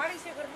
વાડી છે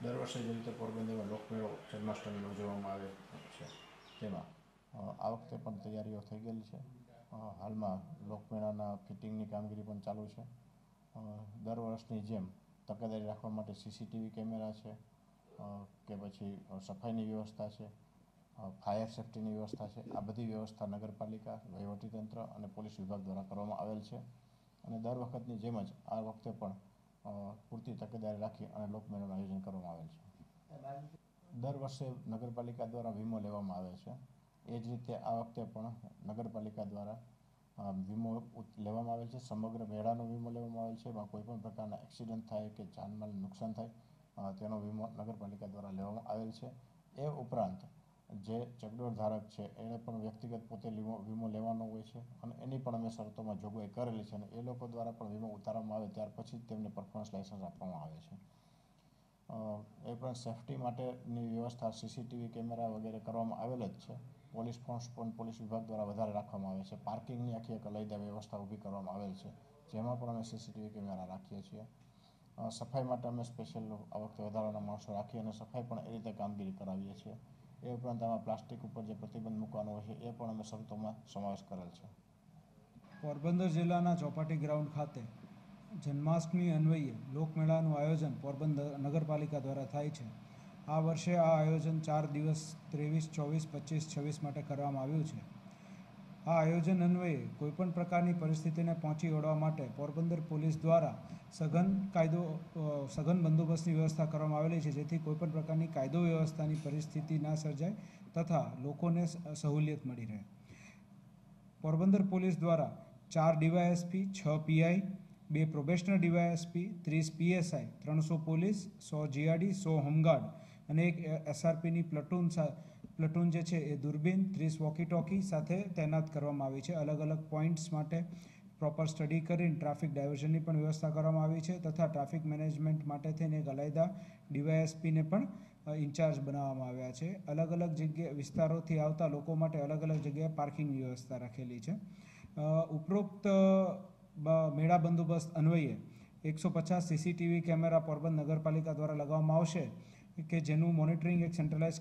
દર વર્ષે જે રીતે પોરબંદરમાં લોકમેળો જન્માષ્ટમીનો ઉજવવામાં આવે છે તેમાં આ વખતે પણ તૈયારીઓ થઈ ગયેલી છે હાલમાં લોકમેળાના ફિટિંગની કામગીરી પણ ચાલુ છે દર વર્ષની જેમ તકેદારી રાખવા માટે સીસીટીવી કેમેરા છે કે પછી સફાઈની વ્યવસ્થા છે ફાયર સેફ્ટીની વ્યવસ્થા છે આ બધી વ્યવસ્થા નગરપાલિકા વહીવટીતંત્ર અને પોલીસ વિભાગ દ્વારા કરવામાં આવેલ છે અને દર વખતની જેમ જ આ વખતે પણ પૂરતી તકેદારી રાખી અને લોકમેળાનું આયોજન કરવામાં આવેલ છે. દર વર્ષે નગરપાલિકા દ્વારા વીમો લેવામાં આવે છે. એ જ રીતે આ વખતે પણ નગરપાલિકા દ્વારા વીમો લેવામાં આવેલ છે. સમગ્ર મેળાનો વીમો લેવામાં આવેલ છે. એમાં કોઈપણ પ્રકારના એક્સિડન્ટ થાય કે જાનમાલ નુકસાન થાય તેનો વીમો નગરપાલિકા દ્વારા લેવામાં આવેલ છે. એ ઉપરાંત જે ચકડોળ ધારક છે, એણે પણ વ્યક્તિગત પોતે વીમો વીમો લેવાનો હોય છે અને એની પણ અમે શરતોમાં જોગવાઈ કરેલી છે અને એ લોકો દ્વારા પણ વીમો ઉતારવામાં આવે ત્યાર પછી જ તેમને પરફોર્મન્સ લાયસન્સ આપવામાં આવે છે. એ પણ સેફટી માટેની વ્યવસ્થા સીસીટીવી કેમેરા વગેરે કરવામાં આવેલ જ છે. પોલીસ ફોર્સ પણ પોલીસ વિભાગ દ્વારા વધારે રાખવામાં આવે છે. પાર્કિંગની આખી એક અલાયદા વ્યવસ્થા ઊભી કરવામાં આવેલ છે. જેમાં પણ અમે સીસીટીવી કેમેરા રાખીએ છીએ. સફાઈ માટે અમે સ્પેશિયલ આ વખતે વધારાના માણસો રાખી અને સફાઈ પણ એ રીતે કામગીરી કરાવીએ છીએ. એ ઉપરાંત આમાં પ્લાસ્ટિક ઉપર જે પ્રતિબંધ મૂકવાનો હોય છે, એ પણ અમે શરતોમાં સમાવેશ કરેલ છે. પોરબંદર જિલ્લાના ચોપાટી ગ્રાઉન્ડ ખાતે જન્માષ્ટમી અન્વયે લોકમેળાનું આયોજન પોરબંદર નગરપાલિકા દ્વારા થાય છે. આ વર્ષે આ આયોજન ચાર દિવસ ત્રેવીસ, ચોવીસ, પચીસ, છવ્વીસ માટે કરવામાં આવ્યું છે. આ આયોજન અન્વયે કોઈપણ પ્રકારની પરિસ્થિતિને પહોંચી વળવા માટે પોરબંદર પોલીસ દ્વારા સઘન કાયદો સઘન બંદોબસ્તની વ્યવસ્થા કરવામાં આવેલી છે, જેથી કોઈપણ પ્રકારની કાયદો વ્યવસ્થાની પરિસ્થિતિ ના સર્જાય તથા લોકોને સહુલિયત મળી રહે. પોરબંદર પોલીસ દ્વારા ચાર ડીવાયએસપી, છ પીઆઈ, બે પ્રોબેશનર ડીવાયએસપી, ત્રીસ પીએસઆઈ, ત્રણસો પોલીસ, સો જીઆરડી, સો હોમગાર્ડ અને એક એસઆરપીની પ્લટૂન સા પ્લટૂન જે છે એ દૂરબીન, ત્રીસ વોકી ટોકી સાથે તૈનાત કરવામાં આવી છે. અલગ અલગ પોઈન્ટ્સ માટે પ્રોપર સ્ટડી કરીને ટ્રાફિક ડાયવર્ઝનની પણ વ્યવસ્થા કરવામાં આવી છે તથા ટ્રાફિક મેનેજમેન્ટ માટે થઈને એક અલાયદા ડીવાયએસપીને પણ ઇન્ચાર્જ બનાવવામાં આવ્યા છે. અલગ અલગ જગ્યા વિસ્તારોથી આવતા લોકો માટે અલગ અલગ જગ્યાએ પાર્કિંગની વ્યવસ્થા રાખેલી છે. ઉપરોક્ત મેળા બંદોબસ્ત અન્વયે એકસો પચાસ સીસીટીવી કેમેરા પોરબંદર નગરપાલિકા દ્વારા લગાવવામાં આવશે. કે જેનું મોનિટરિંગ એક સેન્ટ્રલાઇઝ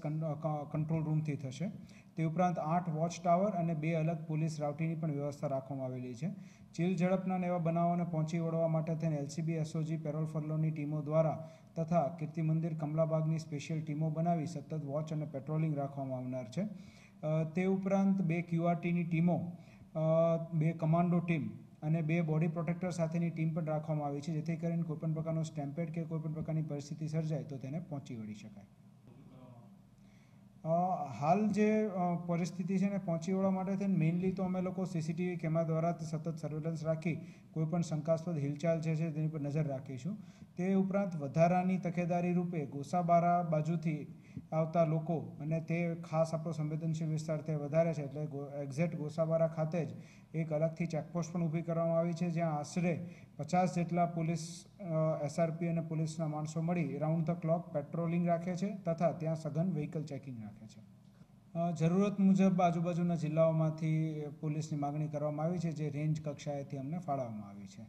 કંટ્રોલ રૂમથી થશે. તે ઉપરાંત આઠ વોચ ટાવર અને બે અલગ પોલીસ રાઉટીની પણ વ્યવસ્થા રાખવામાં આવેલી છે. ચીલ ઝડપના એવા બનાવોને પહોંચી વળવા માટે થઈને એલસીબી, એસઓજી, પેરોલ ફરલોની ટીમો દ્વારા તથા કીર્તિ મંદિર, કમલાબાગની સ્પેશિયલ ટીમો બનાવી સતત વોચ અને પેટ્રોલિંગ રાખવામાં આવનાર છે. તે ઉપરાંત બે ક્યુઆરટીની ટીમો બે કમાન્ડો ટીમ અને બે બોડી પ્રોટેક્ટર સાથેની ટીમ પણ રાખવામાં આવી છે, જેથી કરીને કોઈપણ પ્રકારનો સ્ટેમ્પેડ કે કોઈપણ પ્રકારની પરિસ્થિતિ સર્જાય તો તેને પહોંચી વળી શકાય. હાલ જે પરિસ્થિતિ છે ને પહોંચી વળવા માટે થઈને મેઇનલી તો અમે લોકો સીસીટીવી કેમેરા દ્વારા સતત સર્વેલન્સ રાખી કોઈપણ શંકાસ્પદ હિલચાલ છે તેની પર નજર રાખીશું. તે ઉપરાંત વધારાની તકેદારી રૂપે ગોસાબારા બાજુથી આવતા લોકો અને તે ખાસ આપણો સંવેદનશીલ વિસ્તાર તે વધારે છે એટલે એક્ઝેક્ટ ગોસાબારા ખાતે જ એક અલગથી ચેકપોસ્ટ પણ ઊભી કરવામાં આવી છે, જ્યાં આશરે પચાસ જેટલા પોલીસ એસઆરપી અને પોલીસના માણસો મળી રાઉન્ડ ધ ક્લોક પેટ્રોલિંગ રાખે છે તથા ત્યાં સઘન વ્હીકલ ચેકિંગ રાખે છે. જરૂરત મુજબ આજુબાજુના જિલ્લાઓમાંથી પોલીસની માગણી કરવામાં આવી છે, જે રેન્જ કક્ષાએથી અમને ફાળવવામાં આવી છે.